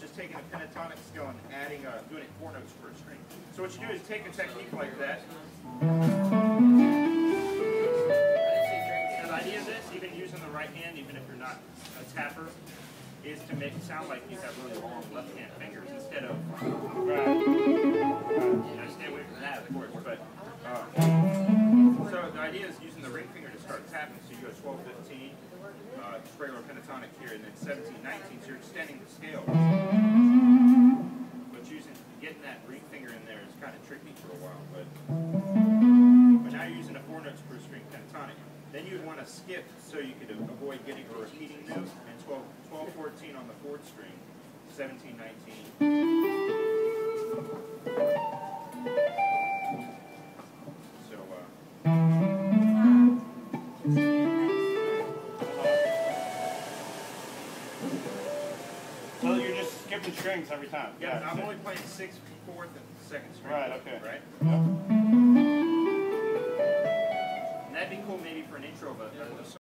just taking a pentatonic scale and adding, uh, doing it four notes per string. So what you do is take a technique like that. The idea of this, even using the right hand, even if you're not a tapper, is to make it sound like you have really long left hand fingers instead of. Right. You know, stay away from that, of course, but. Uh, so the idea is using the ring finger to start tapping. So you go 12, 15, uh, just pentatonic here, and then 17, 19. So you're extending the scale. But using getting that ring finger in there is kind of tricky for a while. But but now you're using a four notes per string pentatonic. Then you'd want to skip so you could avoid getting a repeating note. And 12, 12 14 on the fourth string, 17, 19. So you're just skipping strings every time. Yeah, I'm so- only playing sixth, fourth, and second string. Right, okay. Right? Yep. And that'd be cool maybe for an intro but. a, a